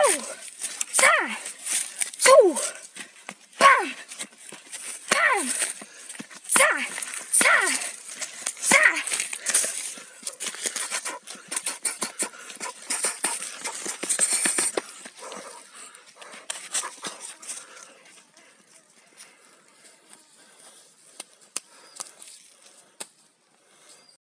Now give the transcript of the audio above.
Go! Time!